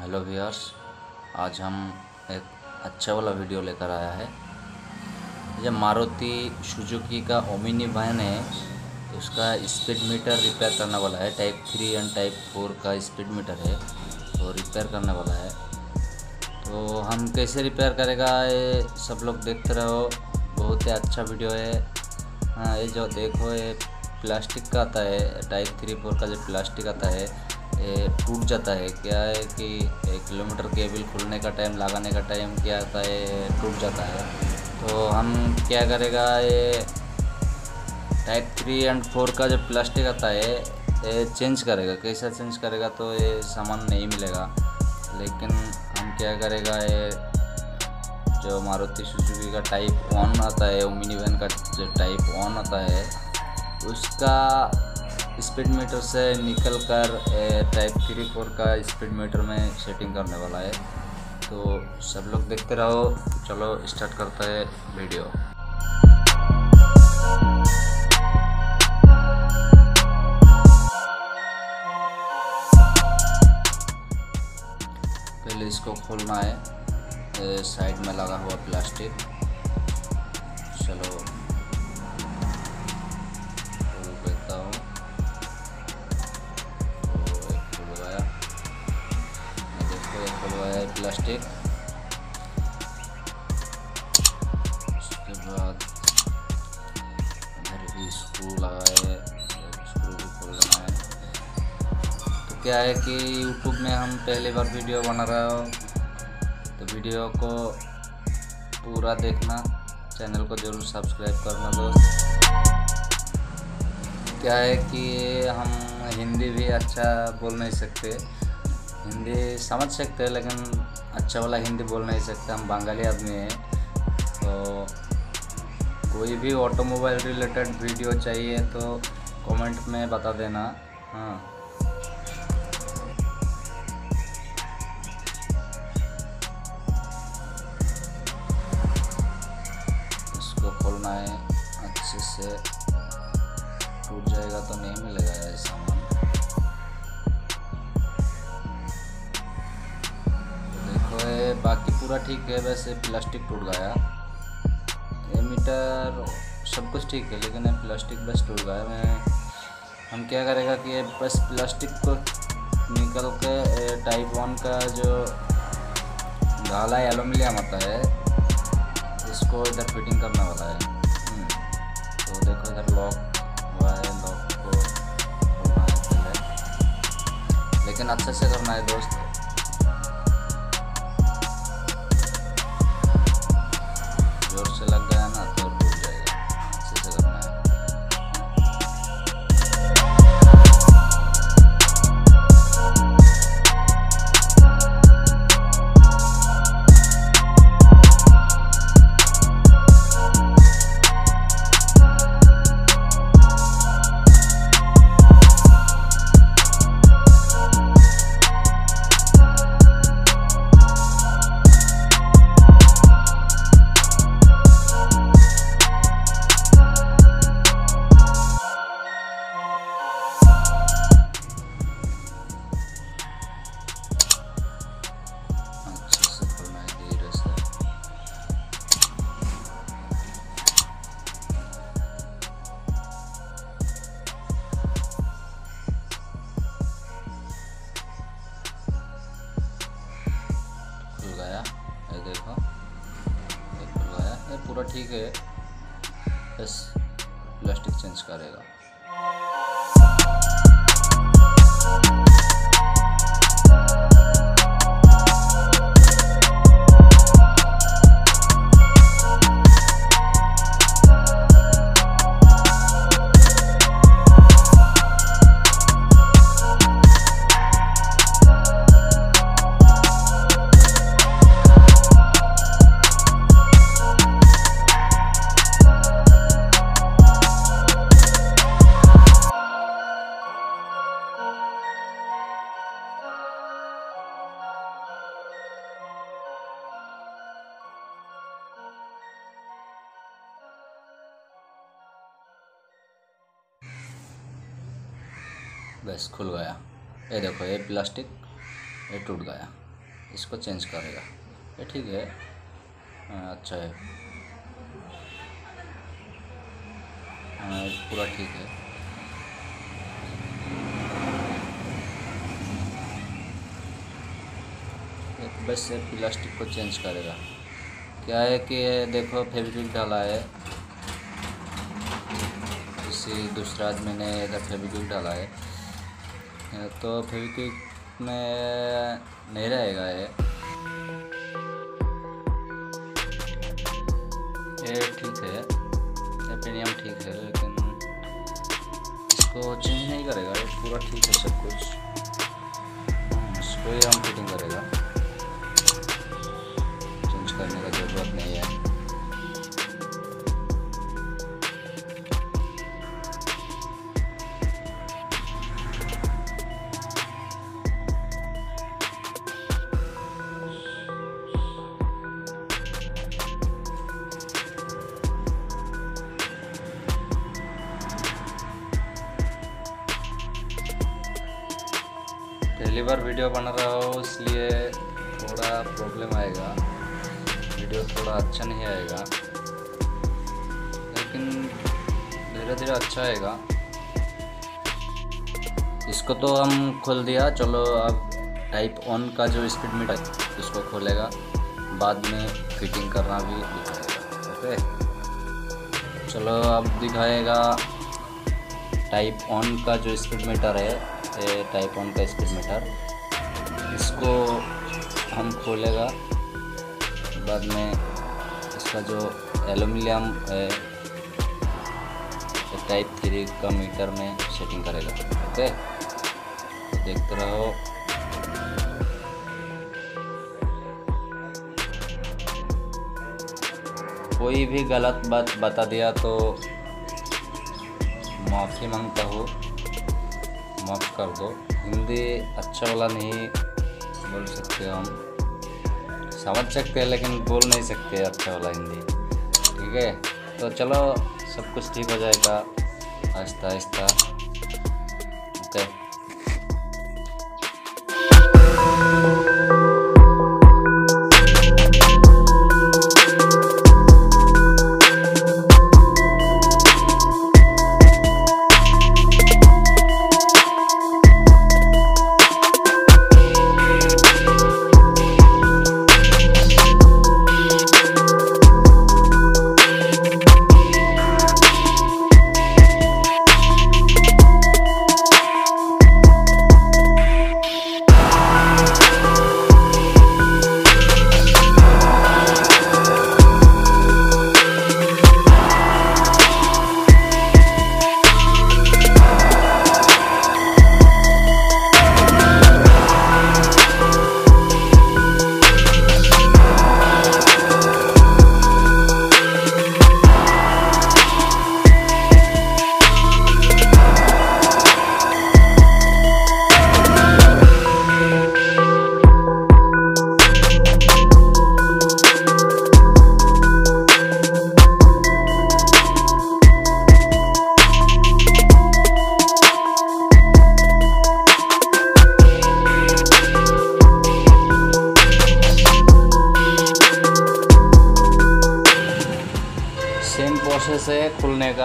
Hello viewers, आज हम एक अच्छा वाला वीडियो लेकर आया है। ये मारुति सुजुकी का ओमिनी वैन है। उसका स्पीड मीटर रिपेयर करने वाला है। Type three and type four का स्पीड मीटर है। तो रिपेयर करने वाला है। तो हम कैसे रिपेयर करेगा, ये सब लोग देखते रहो। बहुत ही अच्छा वीडियो है। हाँ ये जो देखो, ये प्लास्टिक का आता है। टाइप थ्री फोर का जो प्लास्टिक आता है टूट जाता है। क्या है कि एक किलोमीटर केबल खुलने का टाइम लगाने का टाइम क्या आता है, टूट जाता है। तो हम क्या करेगा, ये टाइप थ्री एंड फोर का जो प्लास्टिक आता है, ये चेंज करेगा। कैसा चेंज करेगा तो ये सामान नहीं मिलेगा। लेकिन हम क्या करेगा, ये जो मारुति सुजुकी का टाइप वन आता है मिनी वैन का जो टाइप वन आता है, उसका स्पीड मीटर से निकल कर टाइप थ्री फोर का स्पीड मीटर में सेटिंग करने वाला है। तो सब लोग देखते रहो। चलो स्टार्ट करता है वीडियो पहले इसको खोलना है। साइड में लगा हुआ प्लास्टिक चलो। प्लास्टिक। उसके बाद भी स्क्रू लगाए स्क्रू भी खोलना है। तो क्या है कि यूट्यूब में हम पहली बार वीडियो बना रहे हो तो वीडियो को पूरा देखना, चैनल को ज़रूर सब्सक्राइब करना दोस्त। क्या है कि हम हिंदी भी अच्छा बोल नहीं सकते। हिंदी समझ सकते हैं, लेकिन अच्छा वाला हिंदी बोल नहीं सकते, हम बंगाली आदमी हैं। तो कोई भी ऑटोमोबाइल रिलेटेड वीडियो चाहिए तो कमेंट में बता देना। हाँ। इसको खोलना है, अच्छे से। टूट जाएगा तो नहीं मिलेगा ये ये बाकी पूरा ठीक है वैसे प्लास्टिक टूट गया। ये मीटर सब कुछ ठीक है लेकिन प्लास्टिक बस टूट गया। मैं हम क्या करेगा कि बस प्लास्टिक को निकल के टाइप वन का जो गाला एलुमिनियम आता है इसको इधर फिटिंग करने वाला है। हम्म, तो देखो इधर लॉक हुआ है लॉक को है। लेकिन अच्छे से करना है दोस्त। ये देखो। ये खुल ये पूरा ठीक है। बस प्लास्टिक चेंज करेगा। बस खुल गया। ये देखो ये प्लास्टिक ये टूट गया। इसको चेंज करेगा। ये ठीक है। हाँ, अच्छा है। हाँ पूरा ठीक है। बस ये प्लास्टिक को चेंज करेगा। क्या है कि देखो फेविक्विक डाला है। इसी दूसरा आदमी ने इधर फेविक्विक डाला है। तो फेविक्विक में नहीं रहेगा ये। ये ठीक है एपेनियम ठीक है लेकिन इसको चेंज नहीं करेगा ये पूरा ठीक है सब कुछ। हम्म, इसको ही हम फिटिंग करेगा। चेंज करने का ज़रूरत नहीं है। बार वीडियो बना रहा हो, इसलिए थोड़ा प्रॉब्लम आएगा। वीडियो थोड़ा अच्छा नहीं आएगा। लेकिन धीरे धीरे अच्छा आएगा। इसको तो हम खोल दिया। चलो अब टाइप ऑन का जो स्पीड मीटर इसको खोलेगा। बाद में फिटिंग करना भी दिखाएगा। ओके चलो अब दिखाएगा। टाइप ऑन का जो स्पीड मीटर है टाइप ऑन का स्पीड मीटर इसको हम खोलेगा। बाद में इसका जो एलुमिनियम है टाइप थ्री का मीटर में सेटिंग करेगा। ओके? तो देखते रहो। कोई भी गलत बात बता दिया तो माफ़ी माँगता हूँ। माफ़ कर दो। हिंदी अच्छा वाला नहीं बोल सकते हो हम। समझ सकते हैं, लेकिन बोल नहीं सकते अच्छा वाला हिंदी। ठीक है? तो चलो, सब कुछ ठीक हो जाएगा। आहिस्ता आहिस्ता ओके? है खुलने का।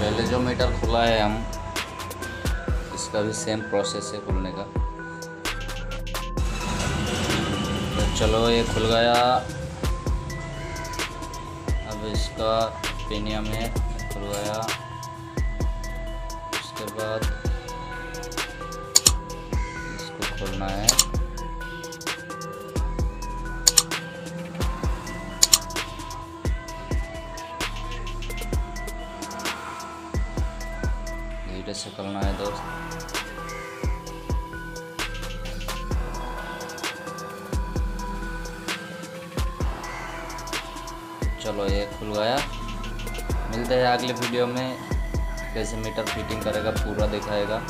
पहले जो मीटर खुला है हम, इसका भी सेम प्रोसेस है खुलने का। तो चलो ये खुल गया। अब इसका पेनियम है, खुल गया। उसके बाद इसको खोलना है। धीरे से करना है दोस्त। चलो ये खुल गया। मिलते हैं अगले वीडियो में। कैसे मीटर फिटिंग करेगा पूरा दिखाएगा।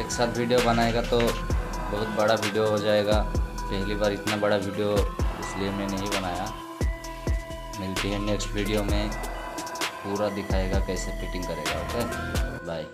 एक साथ वीडियो बनाएगा तो बहुत बड़ा वीडियो हो जाएगा। पहली बार इतना बड़ा वीडियो इसलिए मैं नहीं बनाया। मिलती है नेक्स्ट वीडियो में। पूरा दिखाएगा कैसे फिटिंग करेगा ओके बाय